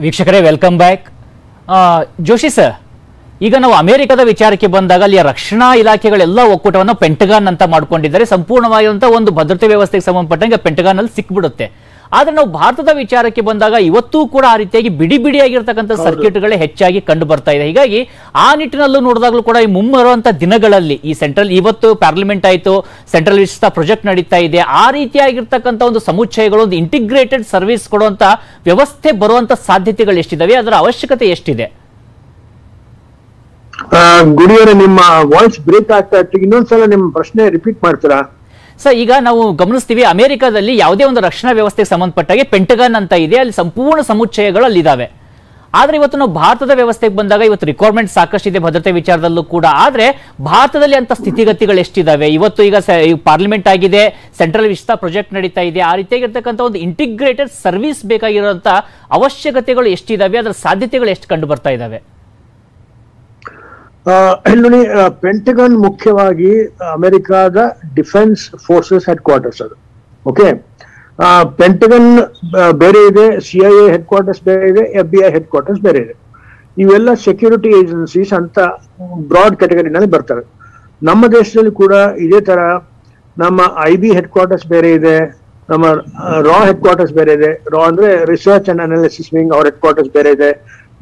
ವೀಕ್ಷಕರೇ welcome back Joshi sir ಈಗ ನಾವು ಅಮೆರಿಕದ ವಿಚಾರಕ್ಕೆ ಬಂದಾಗ ಅಲ್ಲಿಯ ರಕ್ಷಣಾ ಇಲಾಖೆಗಳೆಲ್ಲ ಒಕ್ಕೂಟವನ್ನು ಪೆಂಟಗಾನ್ ಅಂತ ಮಾಡ್ಕೊಂಡಿದ್ದಾರೆ. ಸಂಪೂರ್ಣವಾಗಿರುವಂತಹ ಒಂದು ಭದ್ರತೆ ವ್ಯವಸ್ಥೆಗೆ ಸಂಬಂಧಪಟ್ಟಂಗೆ ಪೆಂಟಗಾನ್ ಅಲ್ಲಿ ಸಿಕ್ಬಿಡುತ್ತೆ. ಆದ್ರೆ ನಾವು ಭಾರತದ ವಿಚಾರಕ್ಕೆ ಬಂದಾಗ ಇವತ್ತೂ ಕೂಡ ಆ ರೀತಿಯಾಗಿ ಬಿಡಿ ಬಿಡಿಯಾಗಿರ್ತಕ್ಕಂಥ ಸರ್ಕ್ಯೂಟ್ಗಳೇ ಹೆಚ್ಚಾಗಿ ಕಂಡು ಬರ್ತಾ ಇದೆ ಹೀಗಾಗಿ ಆ ನಿಟ್ಟಿನಲ್ಲೂ ನೋಡಿದಾಗಲೂ ಕೂಡ ಈ ಮುಂಬರುವಂತ ದಿನಗಳಲ್ಲಿ ಈ ಸೆಂಟ್ರಲ್ ಇವತ್ತು ಪಾರ್ಲಿಮೆಂಟ್ ಆಯಿತು ಸೆಂಟ್ರಲ್ ವಿಸ್ತಾ ಪ್ರಾಜೆಕ್ಟ್ ನಡೀತಾ ಇದೆ ಆ ರೀತಿಯಾಗಿರ್ತಕ್ಕಂಥ ಒಂದು ಸಮುಚ್ಚಯಗಳು ಒಂದು ಇಂಟಿಗ್ರೇಟೆಡ್ ಸರ್ವಿಸ್ ಕೊಡುವಂತ ವ್ಯವಸ್ಥೆ ಬರುವಂತ ಸಾಧ್ಯತೆಗಳು ಎಷ್ಟಿದಾವೆ ಅದರ ಅವಶ್ಯಕತೆ ಎಷ್ಟಿದೆ? ಗುಡಿಯವರೇ ನಿಮ್ಮ ವಾಯ್ಸ್ ಬ್ರೇಕ್ ಆಗ್ತಾ ಇತ್ತು. ಇನ್ನೊಂದ್ಸಲ ನಿಮ್ಮ ಪ್ರಶ್ನೆ ರಿಪೀಟ್ ಮಾಡ್ತೀರಾ? ಸರ್ ಈಗ ನಾವು ಗಮನಿಸ್ತೀವಿ, ಅಮೆರಿಕದಲ್ಲಿ ಯಾವುದೇ ಒಂದು ರಕ್ಷಣಾ ವ್ಯವಸ್ಥೆಗೆ ಸಂಬಂಧಪಟ್ಟಾಗೆ ಪೆಂಟಗನ್ ಅಂತ ಇದೆ, ಅಲ್ಲಿ ಸಂಪೂರ್ಣ ಸಮುಚ್ಚಯಗಳು ಅಲ್ಲಿದ್ದಾವೆ ಆದರೆ ಇವತ್ತು ನಾವು ಭಾರತದ ವ್ಯವಸ್ಥೆಗೆ ಬಂದಾಗ ಇವತ್ತು ರಿಕ್ವೈರ್ಮೆಂಟ್ ಸಾಕಷ್ಟಿದೆ ಭದ್ರತೆ ವಿಚಾರದಲ್ಲೂ ಕೂಡ. ಆದರೆ ಭಾರತದಲ್ಲಿ ಅಂತ ಸ್ಥಿತಿಗತಿಗಳು ಎಷ್ಟಿದಾವೆ? ಇವತ್ತು ಈಗ ಪಾರ್ಲಿಮೆಂಟ್ ಆಗಿದೆ ಸೆಂಟ್ರಲ್ ವಿಸ್ತಾ ಪ್ರಾಜೆಕ್ಟ್ ನಡೀತಾ ಇದೆ, ಆ ರೀತಿಯಾಗಿರ್ತಕ್ಕಂಥ ಒಂದು ಇಂಟಿಗ್ರೇಟೆಡ್ ಸರ್ವಿಸ್ ಬೇಕಾಗಿರುವಂಥ ಅವಶ್ಯಕತೆಗಳು ಎಷ್ಟಿದಾವೆ, ಅದರ ಸಾಧ್ಯತೆಗಳು ಎಷ್ಟು ಕಂಡು ಬರ್ತಾ ಇಲ್ಲಿ ನೋಡಿ ಪೆಂಟಗನ್ ಮುಖ್ಯವಾಗಿ ಅಮೆರಿಕಾದ ಡಿಫೆನ್ಸ್ ಫೋರ್ಸಸ್ ಹೆಡ್ ಕ್ವಾರ್ಟರ್ಸ್ ಅದು ಓಕೆ ಪೆಂಟಗನ್ ಬೇರೆ ಇದೆ C I A headquarters ಬೇರೆ ಇದೆ F B I headquarters ಬೇರೆ ಇದೆ. ಇವೆಲ್ಲ ಸೆಕ್ಯೂರಿಟಿ ಏಜೆನ್ಸೀಸ್ ಅಂತ ಬ್ರಾಡ್ ಕ್ಯಾಟಗರಿನಲ್ಲಿ ಬರ್ತಾರೆ. ನಮ್ಮ ದೇಶದಲ್ಲಿ ಕೂಡ ಇದೇ ತರ, ನಮ್ಮ ಐ ಬಿ ಹೆಡ್ ಕ್ವಾರ್ಟರ್ಸ್ ಬೇರೆ ಇದೆ, ನಮ್ಮ ರಾ ಹೆಡ್ ಕ್ವಾರ್ಟರ್ಸ್ ಬೇರೆ ಇದೆ. ರಾ ಅಂದ್ರೆ ರಿಸರ್ಚ್ ಅಂಡ್ ಅನಾಲಿಸಿಸ್ ವಿಂಗ್ ಅವ್ರ ಹೆಡ್ ಕ್ವಾರ್ಟರ್ಸ್ ಬೇರೆ ಇದೆ.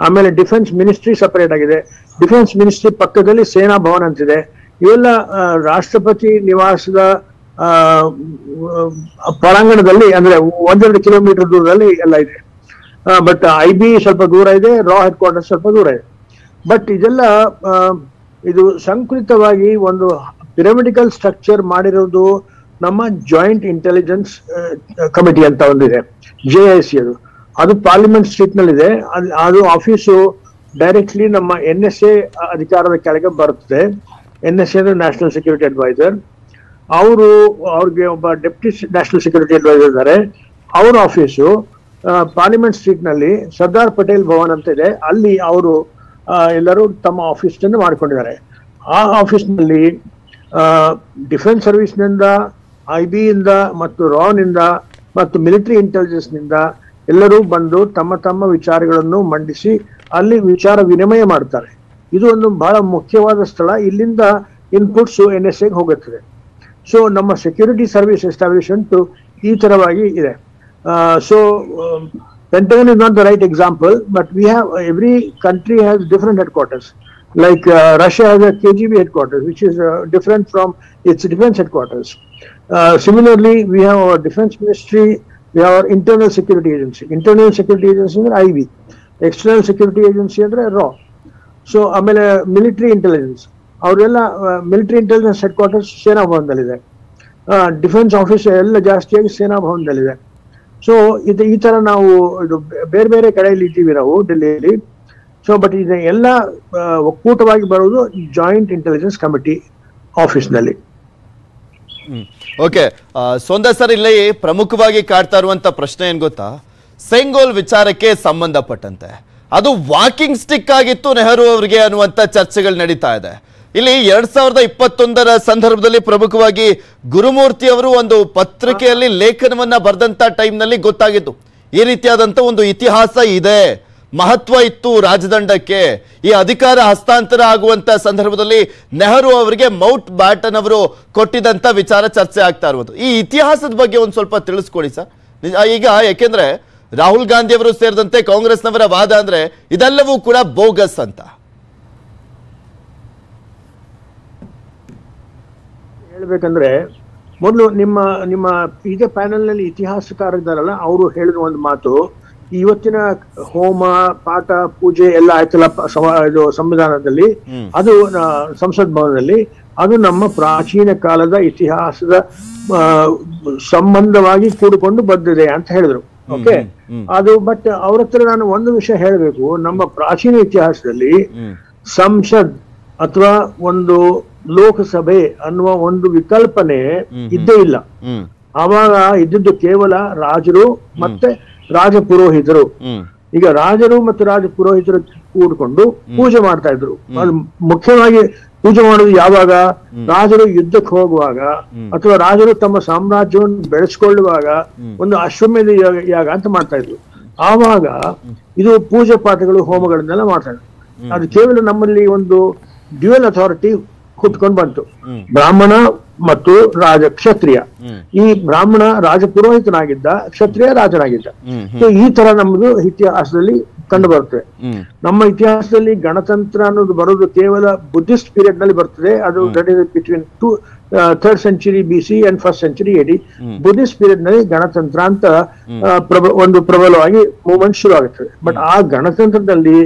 ಆಮೇಲೆ ಡಿಫೆನ್ಸ್ ಮಿನಿಸ್ಟ್ರಿ ಸಪರೇಟ್ ಆಗಿದೆ. ಡಿಫೆನ್ಸ್ ಮಿನಿಸ್ಟ್ರಿ ಪಕ್ಕದಲ್ಲಿ ಸೇನಾ ಭವನ್ ಅಂತಿದೆ. ಇವೆಲ್ಲ ರಾಷ್ಟ್ರಪತಿ ನಿವಾಸದ ಪರಾಂಗಣದಲ್ಲಿ, ಅಂದ್ರೆ ಒಂದೆರಡು ಕಿಲೋಮೀಟರ್ ದೂರದಲ್ಲಿ ಎಲ್ಲ ಇದೆ. ಬಟ್ ಐ ಬಿ ಸ್ವಲ್ಪ ದೂರ ಇದೆ ರಾ ಹೆಡ್ ಕ್ವಾರ್ಟರ್ ಸ್ವಲ್ಪ ದೂರ ಇದೆ. ಬಟ್ ಇದೆಲ್ಲ ಇದು ಸಂಕುಲಿತವಾಗಿ ಒಂದು ಪಿರಮಿಡಿಕಲ್ ಸ್ಟ್ರಕ್ಚರ್ ಮಾಡಿರೋದು ನಮ್ಮ ಜಾಯಿಂಟ್ ಇಂಟೆಲಿಜೆನ್ಸ್ ಕಮಿಟಿ ಅಂತ ಒಂದಿದೆ. ಜೆ ಐ ಸಿ ಅದು. ಅದು ಪಾರ್ಲಿಮೆಂಟ್ ಸ್ಟ್ರೀಟ್ನಲ್ಲಿ ಇದೆ ಅದು ಆಫೀಸು ಡೈರೆಕ್ಟ್ಲಿ ನಮ್ಮ ಎನ್ ಎಸ್ ಎ ಅಧಿಕಾರದ ಕೆಳಗೆ ಬರುತ್ತದೆ. N S A national security adviser ಅವರು, ಅವ್ರಿಗೆ ಒಬ್ಬ ಡೆಪ್ಟಿ ನ್ಯಾಷನಲ್ ಸೆಕ್ಯೂರಿಟಿ ಅಡ್ವೈಸರ್ ಇದ್ದಾರೆ. ಅವ್ರ ಆಫೀಸು ಪಾರ್ಲಿಮೆಂಟ್ ಸ್ಟ್ರೀಟ್ನಲ್ಲಿ ಸರ್ದಾರ್ ಪಟೇಲ್ ಭವನ್ ಅಂತ ಇದೆ. ಅಲ್ಲಿ ಅವರು ಎಲ್ಲರೂ ತಮ್ಮ ಆಫೀಸ್ ಮಾಡ್ಕೊಂಡಿದ್ದಾರೆ. ಆ ಆಫೀಸ್ನಲ್ಲಿ ಡಿಫೆನ್ಸ್ ಸರ್ವಿಸ್ನಿಂದ ಐ ಇಂದ ಮತ್ತು ರಾನ್ ಇಂದ ಮತ್ತು ಮಿಲಿಟರಿ ಇಂಟೆಲಿಜೆನ್ಸ್ನಿಂದ ಎಲ್ಲರೂ ಬಂದು ತಮ್ಮ ತಮ್ಮ ವಿಚಾರಗಳನ್ನು ಮಂಡಿಸಿ ಅಲ್ಲಿ ವಿಚಾರ ವಿನಿಮಯ ಮಾಡ್ತಾರೆ. ಇದು ಒಂದು ಬಹಳ ಮುಖ್ಯವಾದ ಸ್ಥಳ. ಇಲ್ಲಿಂದ ಇನ್ಪುಟ್ಸ್ ಎನ್ ಎಸ್ ಎಗೆ ಹೋಗುತ್ತದೆ. ಸೊ ನಮ್ಮ ಸೆಕ್ಯೂರಿಟಿ ಸರ್ವಿಸ್ ಎಸ್ಟಾಬ್ಲಿಷ್ಮೆಂಟ್ ಈ ತರವಾಗಿ ಇದೆ. So Pentagon is not the right example but we have every country has different headquarters like Russia has a K G B headquarters which is different from its defence headquarters similarly we have our defence we have our internal security agency internal security agency ಅಂದ್ರೆ I B external security agency ಅಂದ್ರೆ ರಾ so ಆಮೇಲೆ military intelligence ಅವರೆಲ್ಲ military intelligence headquarters ಸೇನಾ ಭವನದಲ್ಲಿದೆ. Defence office ಎಲ್ಲ ಜಾಸ್ತಿಯಾಗಿ ಸೇನಾ ಭವನದಲ್ಲಿದೆ. ಸೊ ಇದು ಈ ತರ ನಾವು ಇದು ಬೇರೆ ಬೇರೆ ಕಡೆಯಲ್ಲಿ ಇದ್ದೀವಿ ನಾವು, ಡೆಲ್ಲಿಯಲ್ಲಿ. ಸೊ ಬಟ್ ಇದೆಲ್ಲ ಒಕ್ಕೂಟವಾಗಿ ಬರೋದು ಜಾಯಿಂಟ್ ಇಂಟೆಲಿಜೆನ್ಸ್ ಕಮಿಟಿ ಆಫೀಸ್ನಲ್ಲಿ ಓಕೆ ಸೋಂದಾ ಸರ್ ಇಲ್ಲಿ ಪ್ರಮುಖವಾಗಿ ಕಾಡ್ತಾ ಇರುವಂತ ಪ್ರಶ್ನೆ ಏನ್ ಗೊತ್ತಾ? ಸೆಂಗೋಲ್ ವಿಚಾರಕ್ಕೆ ಸಂಬಂಧಪಟ್ಟಂತೆ. ಅದು ವಾಕಿಂಗ್ ಸ್ಟಿಕ್ ಆಗಿತ್ತು ನೆಹರು ಅವರಿಗೆ ಅನ್ನುವಂತ ಚರ್ಚೆಗಳು ನಡೀತಾ ಇದೆ. ಇಲ್ಲಿ ಎರಡ್ ಸಾವಿರದ ಇಪ್ಪತ್ತೊಂದರ ಸಂದರ್ಭದಲ್ಲಿ ಪ್ರಮುಖವಾಗಿ ಗುರುಮೂರ್ತಿ ಅವರು ಒಂದು ಪತ್ರಿಕೆಯಲ್ಲಿ ಲೇಖನವನ್ನ ಬರೆದಂತ ಟೈಮ್ನಲ್ಲಿ ಗೊತ್ತಾಗಿದ್ದು. ಈ ರೀತಿಯಾದಂತ ಒಂದು ಇತಿಹಾಸ ಇದೆ. ಮಹತ್ವ ಇತ್ತು ರಾಜದಂಡಕ್ಕೆ. ಈ ಅಧಿಕಾರ ಹಸ್ತಾಂತರ ಆಗುವಂತ ಸಂದರ್ಭದಲ್ಲಿ ನೆಹರು ಅವರಿಗೆ ಮೌಂಟ್ ಬ್ಯಾಟನ್ ಅವರು ಕೊಟ್ಟಿದಂತ ವಿಚಾರ ಚರ್ಚೆ ಆಗ್ತಾ ಇರುವುದು. ಈ ಇತಿಹಾಸದ ಬಗ್ಗೆ ಒಂದು ಸ್ವಲ್ಪ ತಿಳಿಸ್ಕೊಡಿ ಸರ್. ಈಗ ಯಾಕೆಂದ್ರೆ ರಾಹುಲ್ ಗಾಂಧಿ ಅವರು ಸೇರಿದಂತೆ ಕಾಂಗ್ರೆಸ್ನವರ ವಾದ ಅಂದ್ರೆ ಇದೆಲ್ಲವೂ ಕೂಡ ಬೋಗಸ್ ಅಂತ. ಹೇಳ್ಬೇಕಂದ್ರೆ ಮೊದಲು ನಿಮ್ಮ ನಿಮ್ಮ ಇದೇ ಪ್ಯಾನೆಲ್ನಲ್ಲಿ ಇತಿಹಾಸಕಾರರಿದ್ದಾರಲ್ಲ, ಅವರು ಹೇಳಿದ ಒಂದು ಮಾತು ಇವತ್ತಿನ ಹೋಮ ಪಾಠ ಪೂಜೆ ಎಲ್ಲ ಆಯ್ತಲ್ಲ ಇದು ಸಂವಿಧಾನದಲ್ಲಿ. ಅದು ಸಂಸತ್ ಭವನದಲ್ಲಿ. ಅದು ನಮ್ಮ ಪ್ರಾಚೀನ ಕಾಲದ ಇತಿಹಾಸದ ಸಂಬಂಧವಾಗಿ ಕೂಡಿಕೊಂಡು ಬಂದಿದೆ ಅಂತ ಹೇಳಿದ್ರು. ಓಕೆ? ಅದು ಬಟ್ ಅವ್ರ ಹತ್ರ ನಾನು ಒಂದು ವಿಷಯ ಹೇಳಬೇಕು. ನಮ್ಮ ಪ್ರಾಚೀನ ಇತಿಹಾಸದಲ್ಲಿ ಸಂಸದ್ ಅಥವಾ ಒಂದು ಲೋಕಸಭೆ ಅನ್ನುವ ಒಂದು ವಿಕಲ್ಪನೆ ಇದ್ದೇ ಇಲ್ಲ. ಅವಾಗ ಇದ್ದದ್ದು ಕೇವಲ ರಾಜರು ಮತ್ತೆ ರಾಜ ಪುರೋಹಿತರು ಈಗ ರಾಜರು ಮತ್ತು ರಾಜ ಪುರೋಹಿತರು ಕೂಡ್ಕೊಂಡು ಪೂಜೆ ಮಾಡ್ತಾ ಇದ್ರು. ಅದು ಮುಖ್ಯವಾಗಿ ಪೂಜೆ ಮಾಡೋದು ಯಾವಾಗ? ರಾಜರು ಯುದ್ಧಕ್ಕೆ ಹೋಗುವಾಗ ಅಥವಾ ರಾಜರು ತಮ್ಮ ಸಾಮ್ರಾಜ್ಯವನ್ನು ಬೆಳೆಸ್ಕೊಳ್ಳುವಾಗ ಒಂದು ಅಶ್ವಮೇಧ ಯಾಗ- ಅಂತ ಮಾಡ್ತಾ ಇದ್ರು. ಆವಾಗ ಇದು ಪೂಜೆ ಪಾಠಗಳು ಹೋಮಗಳನ್ನೆಲ್ಲ ಇದ್ರು. ಅದು ಕೇವಲ ನಮ್ಮಲ್ಲಿ ಒಂದು ಡ್ಯುಯಲ್ ಅಥಾರಿಟಿ ಕುತ್ಕೊಂಡು ಬಂತು. ಬ್ರಾಹ್ಮಣ ಮತ್ತು ರಾಜ ಕ್ಷತ್ರಿಯ. ಈ ಬ್ರಾಹ್ಮಣ ರಾಜ ಪುರೋಹಿತನಾಗಿದ್ದ ಕ್ಷತ್ರಿಯ ರಾಜನಾಗಿದ್ದ. ಸೊ ಈ ತರ ನಮ್ದು ಇತಿಹಾಸದಲ್ಲಿ ಕಂಡು ಬರುತ್ತೆ ನಮ್ಮ ಇತಿಹಾಸದಲ್ಲಿ ಗಣತಂತ್ರ ಅನ್ನೋದು ಬರೋದು ಕೇವಲ ಬುದ್ಧಿಸ್ಟ್ ಪೀರಿಯಡ್ನಲ್ಲಿ ಬರ್ತದೆ. ಅದು between to third century B C and first century AD Buddhist ಪೀರಿಯಡ್ನಲ್ಲಿ ಗಣತಂತ್ರ ಅಂತ ಒಂದು ಪ್ರಬಲವಾಗಿ ಮೂವ್ಮೆಂಟ್ ಶುರು ಆಗುತ್ತದೆ ಬಟ್ ಆ ಗಣತಂತ್ರದಲ್ಲಿ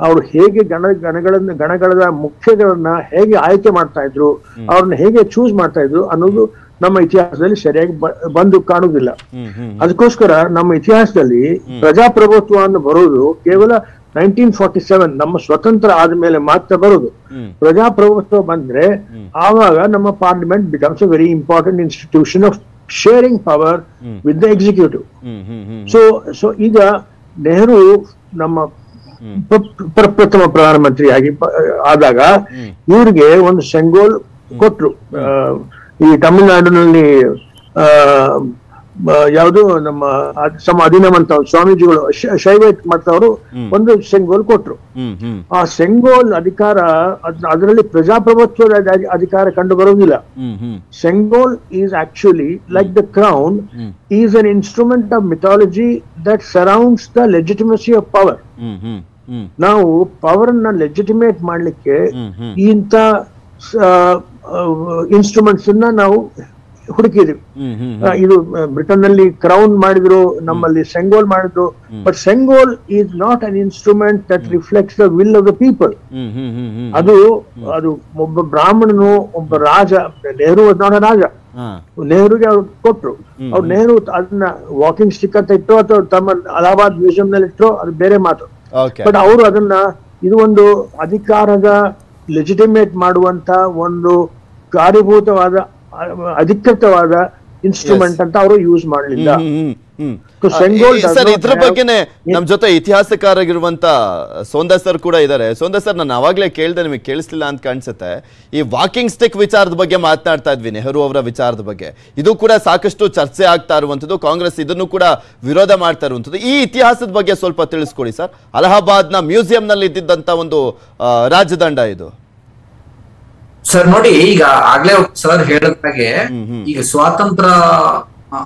ಅವರು ಹೇಗೆ ಗಣ ಗಣಗಳನ್ನ ಗಣಗಳ ಮುಖ್ಯಗಳನ್ನ ಹೇಗೆ ಆಯ್ಕೆ ಮಾಡ್ತಾ ಇದ್ರು ಅವ್ರನ್ನ ಹೇಗೆ ಚೂಸ್ ಮಾಡ್ತಾ ಇದ್ರು ಅನ್ನೋದು ನಮ್ಮ ಇತಿಹಾಸದಲ್ಲಿ ಸರಿಯಾಗಿ ಬಂದು ಕಾಣುವುದಿಲ್ಲ. ಅದಕ್ಕೋಸ್ಕರ ನಮ್ಮ ಇತಿಹಾಸದಲ್ಲಿ ಪ್ರಜಾಪ್ರಭುತ್ವ ಅನ್ನು ಬರೋದು ಕೇವಲ ನೈನ್ಟೀನ್ ಫಾರ್ಟಿ ಸೆವೆನ್ ನಮ್ಮ ಸ್ವತಂತ್ರ ಆದ್ಮೇಲೆ ಮಾತ್ರ ಬರುದು. ಪ್ರಜಾಪ್ರಭುತ್ವ ಬಂದ್ರೆ ಆವಾಗ ನಮ್ಮ parliament becomes a very important institution of sharing power with the executive so so ಈಗ ನೆಹರು ನಮ್ಮ ಪ್ರಪ್ರಥಮ ಪ್ರಧಾನಮಂತ್ರಿ ಆಗಿ ಪ್ರಧಾನಮಂತ್ರಿಯಾಗಿ ಆದಾಗ ಇವ್ರಿಗೆ ಒಂದು ಸೆಂಗೋಲ್ ಕೊಟ್ರು. ಈ ತಮಿಳುನಾಡಿನಲ್ಲಿ ಯಾವುದು ನಮ್ಮ ಸಮ ಅಧಿನಮಂತ ಸ್ವಾಮೀಜಿಗಳು ಶೈವೇಟ್ ಮಾಡ್ತವರು ಒಂದು ಸೆಂಗೋಲ್ ಕೊಟ್ರು. ಆ ಸೆಂಗೋಲ್ ಅಧಿಕಾರ ಅದ್- ಅದರಲ್ಲಿ ಪ್ರಜಾಪ್ರಭುತ್ವದ ಅಧಿಕಾರ ಕಂಡು ಬರುವುದಿಲ್ಲ. Sengol is actually like the crown is an instrument of mythology that surrounds the legitimacy of power. ನಾವು ಪವರ್ ಅನ್ನ ಲೆಜಿಟಿಮೇಟ್ ಮಾಡ್ಲಿಕ್ಕೆ ಇಂಥ ಇನ್ಸ್ಟ್ರೂಮೆಂಟ್ಸ್ ಅನ್ನ ನಾವು ಹುಡುಕಿದ್ವಿ ಇದು ಬ್ರಿಟನ್ನಲ್ಲಿ ಕ್ರೌನ್ ಮಾಡಿದ್ರು ನಮ್ಮಲ್ಲಿ ಸೆಂಗೋಲ್ ಮಾಡಿದ್ರು. But Sengol is not an instrument that reflects the will of the people ಅದು ಅದು ಒಬ್ಬ ಬ್ರಾಹ್ಮಣನು ಒಬ್ಬ ರಾಜ ನೆಹರು ನಾಟ್ ರಾಜ. ನೆಹರುಗೆ ಅವ್ರು ಕೊಟ್ರು. ಅವ್ರು ನೆಹರು ಅದನ್ನ ವಾಕಿಂಗ್ ಸ್ಟಿಕ್ ಅಂತ ಇಟ್ಟರು ಅಥವಾ ತಮ್ಮ ಅಲಹಾಬಾದ್ ಮ್ಯೂಸಿಯಂ ನಲ್ಲಿ ಇಟ್ಟರು ಅದು ಬೇರೆ ಮಾತು. ಬಟ್ ಅವರು ಅದನ್ನ ಇದು ಒಂದು ಅಧಿಕಾರದ ಲೆಜಿಟಿಮೇಟ್ ಮಾಡುವಂತ ಒಂದು ಕಾರ್ಯಭೂತವಾದ ಅಧಿಕೃತವಾದ ಇನ್ಸ್ಟ್ರೂಮೆಂಟ್ ಅಂತ ಅವರು ಯೂಸ್ ಮಾಡಲಿಲ್ಲ. ಸರ್ ಇದ್ರ ಬಗ್ಗೆನೆ ನಮ್ ಜೊತೆ ಇತಿಹಾಸಕಾರಗಿರುವಂತ ಸೋಂದಾ ಸರ್ ಕೂಡ ಇದ್ದಾರೆ ಸೋಂದಾ ಸರ್ ನಾನು ಅವಾಗ್ಲೇ ಕೇಳ್ದೆ ನಿಮಗೆ ಕೇಳಿಸ್ಲಿಲ್ಲ ಅಂತ ಕಾಣಿಸುತ್ತೆ. ಈ ವಾಕಿಂಗ್ ಸ್ಟಿಕ್ ವಿಚಾರದ ಬಗ್ಗೆ ಮಾತನಾಡ್ತಾ ಇದ್ವಿ ನೆಹರು ಅವರ ವಿಚಾರದ ಬಗ್ಗೆ. ಇದು ಕೂಡ ಸಾಕಷ್ಟು ಚರ್ಚೆ ಆಗ್ತಾ ಇರುವಂತದ್ದು ಕಾಂಗ್ರೆಸ್ ಇದನ್ನು ಕೂಡ ವಿರೋಧ ಮಾಡ್ತಾ ಇರುವಂತದ್ದು ಈ ಇತಿಹಾಸದ ಬಗ್ಗೆ ಸ್ವಲ್ಪ ತಿಳಿಸ್ಕೊಡಿ ಸರ್. ಅಲಹಾಬಾದ್ನ ಮ್ಯೂಸಿಯಂ ನಲ್ಲಿ ಇದ್ದಿದ್ದಂತ ಒಂದು ರಾಜದಂಡ ಇದು. ಸರ್ ನೋಡಿ ಈಗ ಆಗ್ಲೇ ಸರ್ ಹೇಳಿದಾಗೆ ಈಗ ಸ್ವಾತಂತ್ರ್ಯ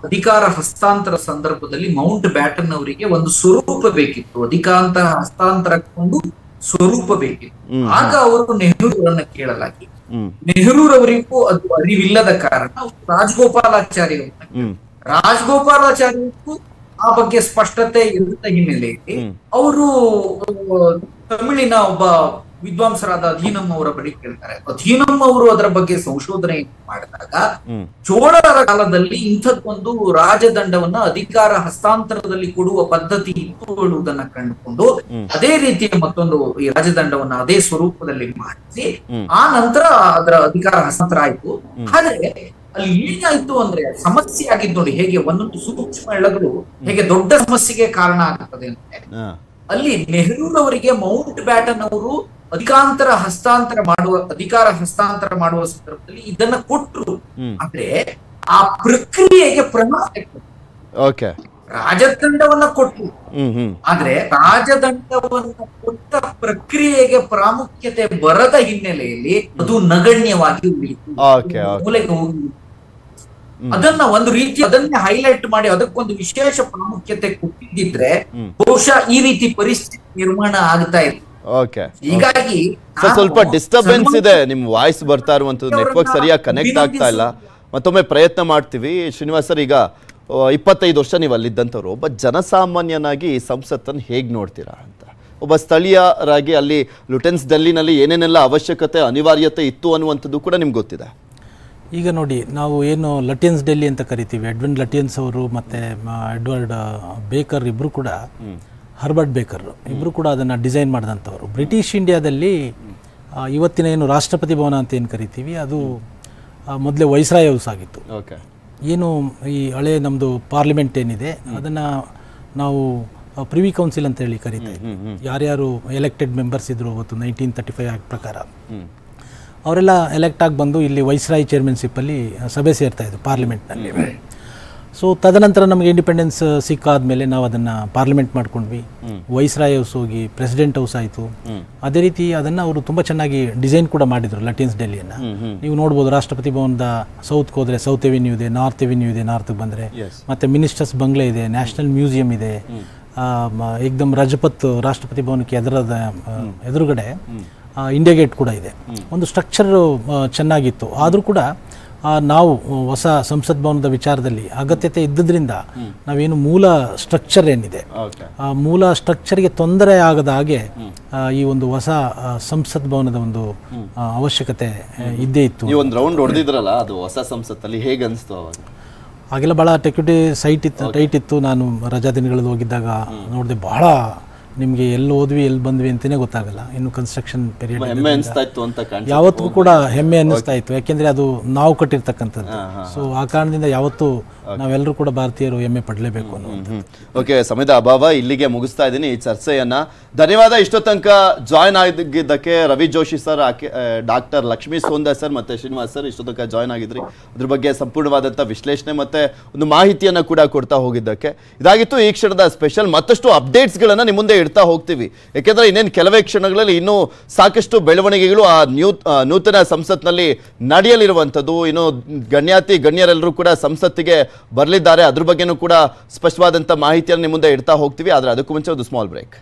ಅಧಿಕಾರ ಹಸ್ತಾಂತರ ಸಂದರ್ಭದಲ್ಲಿ ಮೌಂಟ್ ಬ್ಯಾಟನ್ ಅವರಿಗೆ ಒಂದು ಸ್ವರೂಪ ಬೇಕಿತ್ತು. ಅಧಿಕಾಂತರ ಹಸ್ತಾಂತರಕ್ಕೊಂದು ಸ್ವರೂಪ ಬೇಕಿತ್ತು. ಆಗ ಅವರು ನೆಹರೂರನ್ನ ಕೇಳಲಾಗಿ. ನೆಹರೂರವರಿಗೂ ಅದು ಅರಿವಿಲ್ಲದ ಕಾರಣ ರಾಜಗೋಪಾಲಾಚಾರ್ಯ ರಾಜಗೋಪಾಲಾಚಾರ್ಯಕ್ಕೂ ಆ ಬಗ್ಗೆ ಸ್ಪಷ್ಟತೆ ಇರುತ್ತ ಹಿನ್ನೆಲೆಯಲ್ಲಿ ಅವರು ತಮಿಳಿನ ಒಬ್ಬ ವಿದ್ವಾಂಸರಾದ ಅಧೀನಂ ಅವರ ಬಳಿ ಕೇಳ್ತಾರೆ. ಅಧೀನಂ ಅವರು ಅದರ ಬಗ್ಗೆ ಸಂಶೋಧನೆ ಮಾಡಿದಾಗ ಚೋಳರ ಕಾಲದಲ್ಲಿ ಇಂಥದ್ದೊಂದು ರಾಜದಂಡವನ್ನ ಅಧಿಕಾರ ಹಸ್ತಾಂತರದಲ್ಲಿ ಕೊಡುವ ಪದ್ಧತಿ ಇತ್ತು ಹೇಳುವುದನ್ನ ಕಂಡುಕೊಂಡು ಅದೇ ರೀತಿಯ ಮತ್ತೊಂದು ಈ ರಾಜದಂಡವನ್ನ ಅದೇ ಸ್ವರೂಪದಲ್ಲಿ ಮಾಡಿಸಿ ಆ ನಂತರ ಅದರ ಅಧಿಕಾರ ಹಸ್ತಾಂತರ ಆಯ್ತು. ಆದ್ರೆ ಅಲ್ಲಿ ಏನಾಯ್ತು ಅಂದ್ರೆ ಸಮಸ್ಯೆ ಆಗಿದ್ದು ನೋಡಿ ಹೇಗೆ ಒಂದೊಂದು ಸೂಕ್ಷ್ಮ ಎಳಗಳು ಹೇಗೆ ದೊಡ್ಡ ಸಮಸ್ಯೆಗೆ ಕಾರಣ ಆಗ್ತದೆ ಅಂದ್ರೆ ಅಲ್ಲಿ ನೆಹರೂರವರಿಗೆ ಮೌಂಟ್ ಬ್ಯಾಟನ್ ಅವರು ಅಧಿಕಾಂತರ ಹಸ್ತಾಂತರ ಮಾಡುವ ಅಧಿಕಾರ ಹಸ್ತಾಂತರ ಮಾಡುವ ಸಂದರ್ಭದಲ್ಲಿ ಇದನ್ನ ಕೊಟ್ರು. ಅಂದ್ರೆ ಆದ್ರೆ ಆ ಪ್ರಕ್ರಿಯೆಗೆ ಪ್ರಮಾಣ ಓಕೆ. ರಾಜದಂಡವನ್ನ ಹ್ಮ್ ಆದ್ರೆ ರಾಜದಂಡವನ್ನ ಕೊಟ್ಟ ಪ್ರಕ್ರಿಯೆಗೆ ಪ್ರಾಮುಖ್ಯತೆ ಬರದ ಹಿನ್ನೆಲೆಯಲ್ಲಿ ಅದು ನಗಣ್ಯವಾಗಿ ಉಳಿಯಿತು. ಮೂಲೆಗೆ ಹೋಗಿ. ಅದನ್ನ ಒಂದು ರೀತಿ ಅದನ್ನೇ ಹೈಲೈಟ್ ಮಾಡಿ ಅದಕ್ಕೊಂದು ವಿಶೇಷ ಪ್ರಾಮುಖ್ಯತೆ ಕೊಟ್ಟಿದ್ದಿದ್ರೆ ಬಹುಶಃ ಈ ರೀತಿ ಪರಿಸ್ಥಿತಿ ನಿರ್ಮಾಣ ಆಗ್ತಾ ಇದೆ ಓಕೆ ಹೀಗಾಗಿ ಸರ್ ಸ್ವಲ್ಪ ಡಿಸ್ಟರ್ಬೆನ್ಸ್ ಇದೆ. ನಿಮ್ ವಾಯ್ಸ್ ಬರ್ತಾ ಇರುವಂತದ್ದು ನೆಟ್ವರ್ಕ್ ಸರಿಯಾಗಿ ಕನೆಕ್ಟ್ ಆಗ್ತಾ ಇಲ್ಲ. ಮತ್ತೊಮ್ಮೆ ಪ್ರಯತ್ನ ಮಾಡ್ತೀವಿ. ಶ್ರೀನಿವಾಸ್ ಸರ್ ಈಗ ಇಪ್ಪತ್ತೈದು ವರ್ಷ ನೀವು ಅಲ್ಲಿದ್ದಂಥವ್ರು ಒಬ್ಬ ಜನಸಾಮಾನ್ಯನಾಗಿ ಈ ಸಂಸತ್ತನ್ನು ಹೇಗೆ ನೋಡ್ತೀರಾ ಅಂತ? ಒಬ್ಬ ಸ್ಥಳೀಯರಾಗಿ ಅಲ್ಲಿ ಲುಟೆನ್ಸ್ ಡೆಲ್ಲಿನಲ್ಲಿ ಏನೇನೆಲ್ಲ ಅವಶ್ಯಕತೆ ಅನಿವಾರ್ಯತೆ ಇತ್ತು ಅನ್ನುವಂಥದ್ದು ಕೂಡ ನಿಮ್ಗೆ ಗೊತ್ತಿದೆ? ಈಗ ನೋಡಿ ನಾವು ಏನು ಲಟಿಯನ್ಸ್ ಡೆಲ್ಲಿ ಅಂತ ಕರಿತೀವಿ. ಎಡ್ವಿನ್ ಲಟಿಯನ್ಸ್ ಅವರು ಮತ್ತು ಎಡ್ವರ್ಡ್ ಬೇಕರ್ ಇಬ್ಬರು ಕೂಡ ಹರ್ಬರ್ಟ್ ಬೇಕರ್ ಇಬ್ಬರು ಕೂಡ ಅದನ್ನು ಡಿಸೈನ್ ಮಾಡಿದಂಥವ್ರು. ಬ್ರಿಟಿಷ್ ಇಂಡಿಯಾದಲ್ಲಿ ಇವತ್ತಿನ ಏನು ರಾಷ್ಟ್ರಪತಿ ಭವನ ಅಂತ ಏನು ಕರಿತೀವಿ ಅದು ಮೊದಲೇ ವೈಸ್ರಾಯ್ ಹೌಸ್ ಆಗಿತ್ತು. ಓಕೆ. ಏನು ಈ ಹಳೆ ನಮ್ಮದು ಪಾರ್ಲಿಮೆಂಟ್ ಏನಿದೆ ಅದನ್ನು ನಾವು ಪ್ರಿವಿ ಕೌನ್ಸಿಲ್ ಅಂತ ಹೇಳಿ ಕರಿತೀವಿ. ಯಾರ್ಯಾರು ಎಲೆಕ್ಟೆಡ್ ಮೆಂಬರ್ಸ್ ಇದ್ರು ಅವತ್ತು ನೈನ್ಟೀನ್ ತರ್ಟಿ ಫೈವ್ ಆ್ಯಕ್ಟ್ ಪ್ರಕಾರ. ಅವರೆಲ್ಲ ಎಲೆಕ್ಟ್ ಆಗಿ ಬಂದು ಇಲ್ಲಿ ವೈಸ್ರಾಯ್ ಚೇರ್ಮನ್ಶಿಪ್ಪಲ್ಲಿ ಸಭೆ ಸೇರ್ತಾ ಇದ್ರು ಪಾರ್ಲಿಮೆಂಟ್ನಲ್ಲಿ. ಸೊ ತದನಂತರ ನಮಗೆ ಇಂಡಿಪೆಂಡೆನ್ಸ್ ಸಿಕ್ಕಾದ್ಮೇಲೆ ನಾವು ಅದನ್ನು ಪಾರ್ಲಿಮೆಂಟ್ ಮಾಡ್ಕೊಂಡ್ವಿ. ವೈಸ್ರಾಯ್ ಹೌಸ್ ಹೋಗಿ ಪ್ರೆಸಿಡೆಂಟ್ ಹೌಸ್ ಆಯಿತು. ಅದೇ ರೀತಿ ಅದನ್ನು ಅವರು ತುಂಬ ಚೆನ್ನಾಗಿ ಡಿಸೈನ್ ಕೂಡ ಮಾಡಿದರು ಲಟಿನ್ಸ್ ಡೆಲ್ಲಿಯನ್ನು ನೀವು ನೋಡ್ಬೋದು ರಾಷ್ಟ್ರಪತಿ ಭವನದ ಸೌತ್ಗೆ ಹೋದರೆ ಸೌತ್ ಎವಿನ್ಯೂ ಇದೆ ನಾರ್ತ್ ಎವಿನ್ಯೂ ಇದೆ ನಾರ್ತ್ಗೆ ಬಂದರೆ. ಮತ್ತು ಮಿನಿಸ್ಟರ್ಸ್ ಬಂಗ್ಲೆ ಇದೆ ನ್ಯಾಷನಲ್ ಮ್ಯೂಸಿಯಂ ಇದೆ. ಏಕ್ದಮ್ ರಜಪತ್ ರಾಷ್ಟ್ರಪತಿ ಭವನಕ್ಕೆ ಎದುರದ ಎದುರುಗಡೆ ಇಂಡಿಯಾ ಗೇಟ್ ಕೂಡ ಇದೆ. ಒಂದು ಸ್ಟ್ರಕ್ಚರ್ ಚೆನ್ನಾಗಿತ್ತು. ಆದರೂ ಕೂಡ ನಾವು ಹೊಸ ಸಂಸತ್ ಭವನದ ವಿಚಾರದಲ್ಲಿ ಅಗತ್ಯತೆ ಇದ್ದದ್ರಿಂದ ನಾವೇನು ಮೂಲ ಸ್ಟ್ರಕ್ಚರ್ ಏನಿದೆ ಆ ಮೂಲ ಸ್ಟ್ರಕ್ಚರ್ಗೆ ತೊಂದರೆ ಆಗದ ಹಾಗೆ ಈ ಒಂದು ಹೊಸ ಸಂಸತ್ ಭವನದ ಒಂದು ಅವಶ್ಯಕತೆ ಇದ್ದೇ ಇತ್ತು. ಒಂದು ರೌಂಡ್ ಹೊಡೆದಿದ್ರಲ್ಲ ಅದು ಹೊಸ ಸಂಸತ್ತಲ್ಲಿ ಹೇಗೆ ಅನಿಸ್ತು ಅವಾಗ? ಆಗೆಲ್ಲ ಭಾಳ ಟೆಕ್ಯುಟಿ ಸೈಟ್ ಇತ್ತು ಟೈಟ್ ಇತ್ತು. ನಾನು ರಜಾ ದಿನಗಳಲ್ಲಿ ಹೋಗಿದ್ದಾಗ ನೋಡಿದೆ ಬಹಳ ನಿಮಗೆ ಎಲ್ಲಿ ಹೋದ್ವಿ ಎಲ್ಲಿ ಬಂದ್ವಿ ಅಂತಲೇ ಗೊತ್ತಾಗಲ್ಲ. ಇನ್ನು ಕನ್ಸ್ಟ್ರಕ್ಷನ್ ಪೀರಿಯಡ್ ಹೆಮ್ಮೆ ಅನಿಸ್ತಾ ಇತ್ತು ಅಂತ ಕಾಣಿಸ್ತು ಯಾವತ್ತಿಗೂ ಕೂಡ ಹೆಮ್ಮೆ ಅನ್ನಿಸ್ತಾ ಇತ್ತು. ಯಾಕೆಂದ್ರೆ ಅದು ನಾವು ಕಟ್ಟಿರ್ತಕ್ಕಂಥದ್ದು. ಸೊ ಆ ಕಾರಣದಿಂದ ಯಾವತ್ತೂ ನಾವೆಲ್ಲರೂ ಕೂಡ ಭಾರತೀಯರು ಹೆಮ್ಮೆ ಪಡಲೇಬೇಕು ಅನ್ನೋ ಓಕೆ ಸಮಯದ ಅಭಾವ ಇಲ್ಲಿಗೆ ಮುಗಿಸ್ತಾ ಇದ್ದೀನಿ ಈ ಚರ್ಚೆಯನ್ನ. ಧನ್ಯವಾದ ಇಷ್ಟೋ ತನಕ ಜಾಯ್ನ್ ಆಗಿದ್ದಕ್ಕೆ Ravi Joshi sir doctor Lakshmi Sonda sir ಮತ್ತೆ ಶ್ರೀನಿವಾಸ್ ಸರ್ ಇಷ್ಟೋ ತನಕ ಜಾಯ್ನ್ ಆಗಿದ್ರಿ. ಅದ್ರ ಬಗ್ಗೆ ಸಂಪೂರ್ಣವಾದಂಥ ವಿಶ್ಲೇಷಣೆ ಮತ್ತೆ ಒಂದು ಮಾಹಿತಿಯನ್ನ ಕೂಡ ಕೊಡ್ತಾ ಹೋಗಿದ್ದಕ್ಕೆ. ಇದಾಗಿತ್ತು ಈ ಕ್ಷಣದ ಸ್ಪೆಷಲ್ ಮತ್ತಷ್ಟು ಅಪ್ಡೇಟ್ಸ್ಗಳನ್ನ ನಿಮ್ಮ ಮುಂದೆ ಇಡ್ತಾ ಹೋಗ್ತೀವಿ. ಯಾಕೆಂದ್ರೆ ಇನ್ನೇನು ಕೆಲವೇ ಕ್ಷಣಗಳಲ್ಲಿ ಇನ್ನೂ ಸಾಕಷ್ಟು ಬೆಳವಣಿಗೆಗಳು ಆ ನ್ಯೂ ನೂತನ ಸಂಸತ್ನಲ್ಲಿ ನಡೆಯಲಿರುವಂಥದ್ದು. ಇನ್ನು ಗಣ್ಯಾತಿ ಗಣ್ಯರೆಲ್ಲರೂ ಕೂಡ ಸಂಸತ್ತಿಗೆ ಬರಲಿದ್ದಾರೆ. ಅದ್ರ ಬಗ್ಗೆನೂ ಕೂಡ ಸ್ಪಷ್ಟವಾದಂಥ ಮಾಹಿತಿಯನ್ನು ನಿಮ್ಮ ಮುಂದೆ ಇಡ್ತಾ ಹೋಗ್ತೀವಿ. ಆದರೆ ಅದಕ್ಕೂ ಮುಂಚೆ ಒಂದು ಸ್ಮಾಲ್ ಬ್ರೇಕ್